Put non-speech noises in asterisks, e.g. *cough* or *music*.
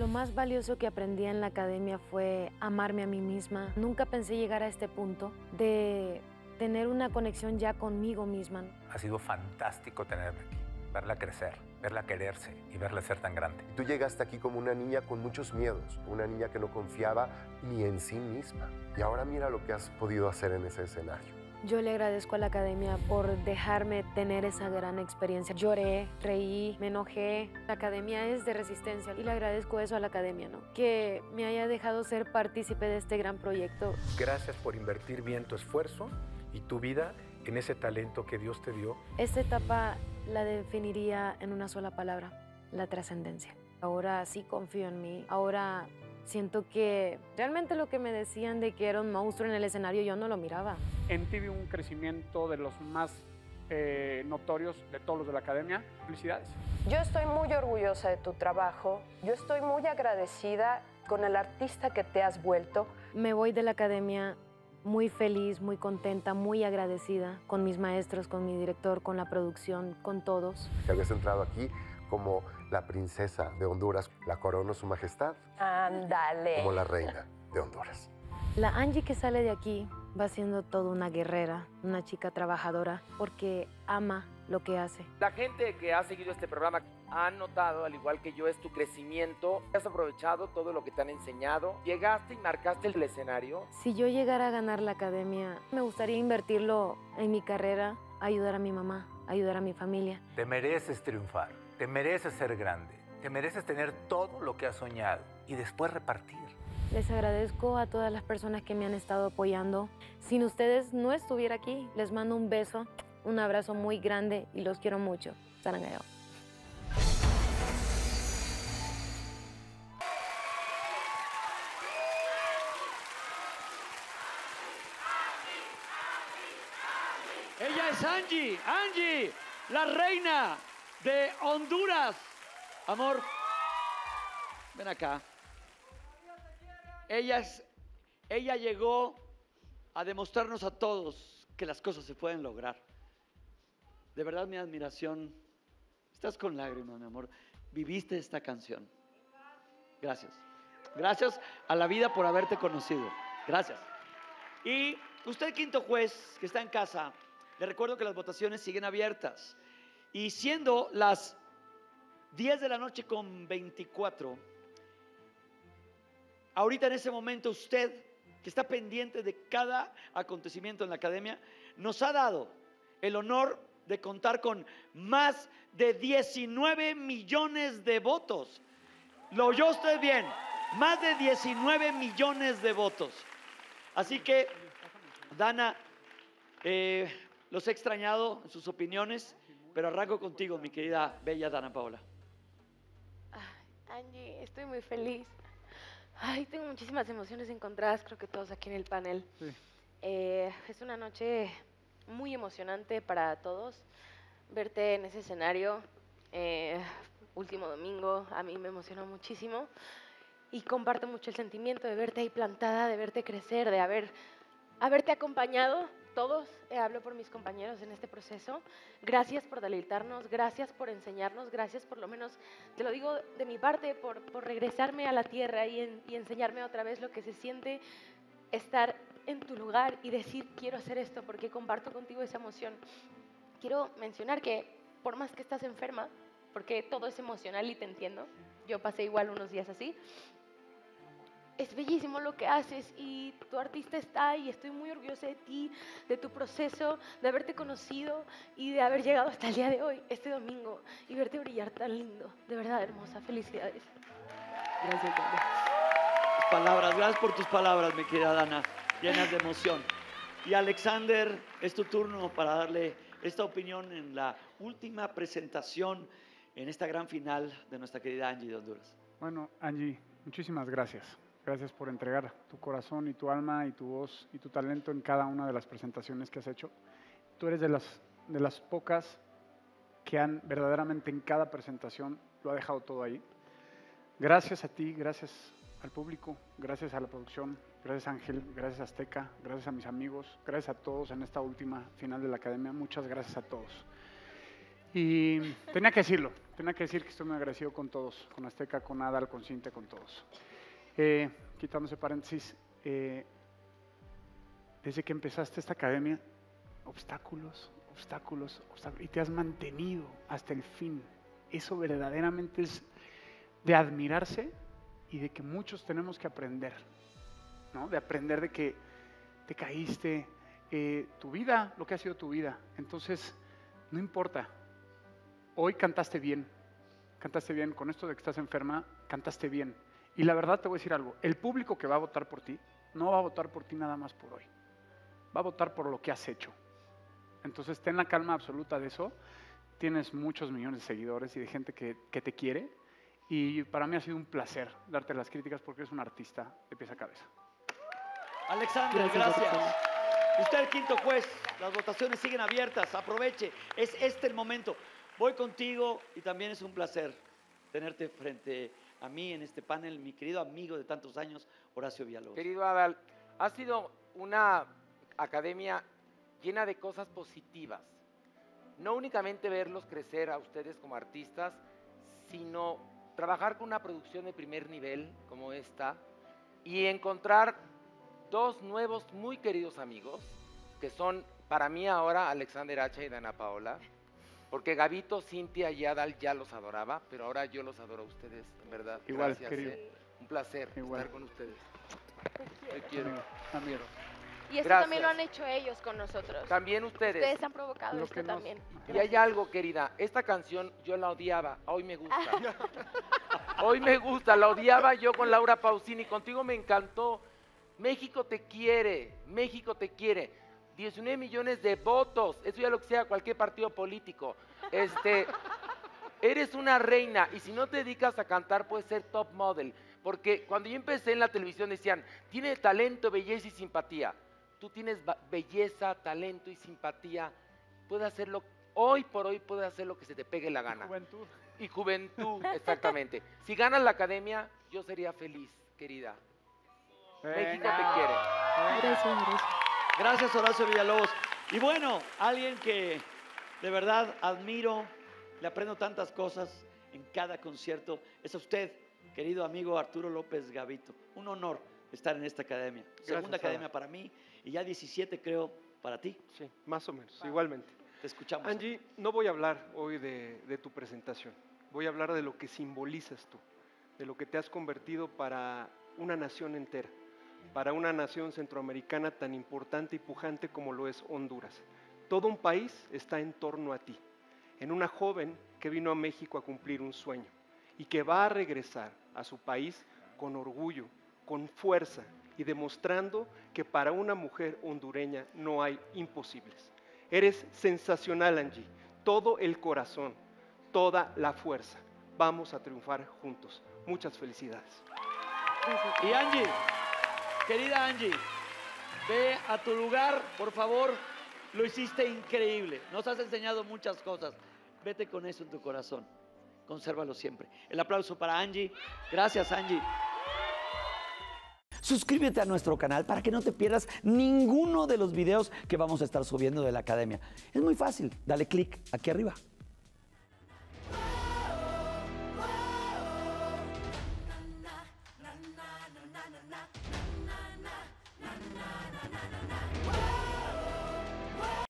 Lo más valioso que aprendí en la academia fue amarme a mí misma. Nunca pensé llegar a este punto de tener una conexión ya conmigo misma. Ha sido fantástico tenerla aquí, verla crecer, verla quererse y verla ser tan grande. Tú llegaste aquí como una niña con muchos miedos, una niña que no confiaba ni en sí misma. Y ahora mira lo que has podido hacer en ese escenario. Yo le agradezco a la academia por dejarme tener esa gran experiencia. Lloré, reí, me enojé. La academia es de resistencia y le agradezco eso a la academia, ¿no? Que me haya dejado ser partícipe de este gran proyecto. Gracias por invertir bien tu esfuerzo y tu vida en ese talento que Dios te dio. Esta etapa la definiría en una sola palabra, la trascendencia. Ahora sí confío en mí, ahora siento que realmente lo que me decían de que era un monstruo en el escenario yo no lo miraba. En ti vi un crecimiento de los más eh, notorios de todos los de la academia. Felicidades. Yo estoy muy orgullosa de tu trabajo, yo estoy muy agradecida con el artista que te has vuelto. Me voy de la academia muy feliz, muy contenta, muy agradecida con mis maestros, con mi director, con la producción, con todos. Que habías entrado aquí como la princesa de Honduras, la coronó su majestad. Ándale. Como la reina de Honduras. La Angie que sale de aquí va siendo toda una guerrera, una chica trabajadora, porque ama lo que hace. La gente que ha seguido este programa ha notado, al igual que yo, es tu crecimiento. Has aprovechado todo lo que te han enseñado. Llegaste y marcaste el escenario. Si yo llegara a ganar la academia, me gustaría invertirlo en mi carrera, ayudar a mi mamá, ayudar a mi familia. Te mereces triunfar, te mereces ser grande, te mereces tener todo lo que has soñado y después repartir. Les agradezco a todas las personas que me han estado apoyando. Sin ustedes no estuviera aquí. Les mando un beso, un abrazo muy grande y los quiero mucho. Sarangayo. Ella es Angie, Angie, la reina de Honduras. Amor, ven acá. Ella, es- ella llegó a demostrarnos a todos que las cosas se pueden lograr. De verdad, mi admiración. Estás con lágrimas, mi amor. Viviste esta canción. Gracias. Gracias a la vida por haberte conocido. Gracias. Y usted, quinto juez, que está en casa, le recuerdo que las votaciones siguen abiertas. Y siendo las 10 de la noche con 24, ahorita en ese momento usted, que está pendiente de cada acontecimiento en la academia, nos ha dado el honor de contar con más de 19 millones de votos. Lo oyó usted bien, más de 19 millones de votos. Así que, Dana, eh, los he extrañado en sus opiniones, pero arranco contigo, mi querida bella Dana Paola. Ay, Angie, estoy muy feliz. Ay, tengo muchísimas emociones encontradas, creo que todos aquí en el panel. Sí. Eh, es una noche muy emocionante para todos. Verte en ese escenario, eh, último domingo, a mí me emocionó muchísimo. Y comparto mucho el sentimiento de verte ahí plantada, de verte crecer, de haber, haberte acompañado todos. eh, hablo por mis compañeros en este proceso. Gracias por deleitarnos, gracias por enseñarnos, gracias por lo menos, te lo digo de mi parte, por, regresarme a la tierra y enseñarme otra vez lo que se siente estar en tu lugar y decir quiero hacer esto porque comparto contigo esa emoción. Quiero mencionar que por más que estás enferma, porque todo es emocional y te entiendo, yo pasé igual unos días así, es bellísimo lo que haces y tu artista está y estoy muy orgullosa de ti, de tu proceso, de haberte conocido y de haber llegado hasta el día de hoy, este domingo, y verte brillar tan lindo. De verdad, hermosa. Felicidades. Gracias, Dana. Tus palabras, gracias por tus palabras, mi querida Dana, llenas de emoción. Y Alexander, es tu turno para darle esta opinión en la última presentación en esta gran final de nuestra querida Angie de Honduras. Bueno, Angie, muchísimas gracias. Gracias por entregar tu corazón y tu alma y tu voz y tu talento en cada una de las presentaciones que has hecho. Tú eres de las, de las pocas que han verdaderamente en cada presentación lo ha dejado todo ahí. Gracias a ti, gracias al público, gracias a la producción, gracias Ángel, gracias Azteca, gracias a mis amigos, gracias a todos en esta última final de la academia. Muchas gracias a todos. Y tenía que decirlo, tenía que decir que estoy muy agradecido con todos, con Azteca, con Adal, con Cinte, con todos. Eh, quitándose paréntesis, eh, desde que empezaste esta academia, obstáculos, obstáculos, obstáculos, y te has mantenido hasta el fin. Eso verdaderamente es de admirarse y de que muchos tenemos que aprender, ¿no? De aprender de que te caíste, eh, tu vida, lo que ha sido tu vida. Entonces, no importa. Hoy cantaste bien, cantaste bien, con esto de que estás enferma, cantaste bien. Y la verdad te voy a decir algo, el público que va a votar por ti, no va a votar por ti nada más por hoy, va a votar por lo que has hecho. Entonces, ten la calma absoluta de eso. Tienes muchos millones de seguidores y de gente que, que te quiere. Y para mí ha sido un placer darte las críticas porque eres un artista de pies a cabeza. Alexandra, gracias. Usted el quinto juez, las votaciones siguen abiertas, aproveche, es este el momento. Voy contigo y también es un placer tenerte frente a mí en este panel, mi querido amigo de tantos años, Horacio Villalobos. Querido Adal, ha sido una academia llena de cosas positivas. No únicamente verlos crecer a ustedes como artistas, sino trabajar con una producción de primer nivel como esta y encontrar dos nuevos muy queridos amigos, que son para mí ahora Alexander Hacha y Dana Paola, porque Gabito, Cintia y Adal ya los adoraba, pero ahora yo los adoro a ustedes, en verdad. Igual, Gracias, querido. eh. Un placer Igual. estar con ustedes. Te quiero. Amigo. Y esto Gracias. también lo han hecho ellos con nosotros. También ustedes. Ustedes han provocado Lo esto nos- también. Y hay algo, querida. Esta canción yo la odiaba. Hoy me gusta. *laughs* Hoy me gusta. La odiaba yo con Laura Pausini. Contigo me encantó. México te quiere. México te quiere. 19 millones de votos. Eso ya lo que sea cualquier partido político. Este. Eres una reina y si no te dedicas a cantar puedes ser top model. Porque cuando yo empecé en la televisión decían, tiene talento, belleza y simpatía. Tú tienes belleza, talento y simpatía. Puedes hacerlo, hoy por hoy puedes hacer lo que se te pegue la gana. Juventud. Y juventud, exactamente. Si ganas la academia, yo sería feliz, querida. México te quiere. Gracias, gracias. Gracias, Horacio Villalobos. Y bueno, alguien que de verdad admiro, le aprendo tantas cosas en cada concierto, es a usted, querido amigo Arturo López Gavito. Un honor estar en esta academia. Segunda academia para mí y ya 17 creo para ti. Sí, más o menos, igualmente. Te escuchamos. Angie, no voy a hablar hoy de, de tu presentación, voy a hablar de lo que simbolizas tú, de lo que te has convertido para una nación entera, para una nación centroamericana tan importante y pujante como lo es Honduras. Todo un país está en torno a ti, en una joven que vino a México a cumplir un sueño y que va a regresar a su país con orgullo, con fuerza y demostrando que para una mujer hondureña no hay imposibles. Eres sensacional, Angie. Todo el corazón, toda la fuerza. Vamos a triunfar juntos. Muchas felicidades. Y Angie, querida Angie, ve a tu lugar, por favor. Lo hiciste increíble. Nos has enseñado muchas cosas. Vete con eso en tu corazón. Consérvalo siempre. El aplauso para Angie. Gracias, Angie. Suscríbete a nuestro canal para que no te pierdas ninguno de los videos que vamos a estar subiendo de la academia. Es muy fácil, dale clic aquí arriba.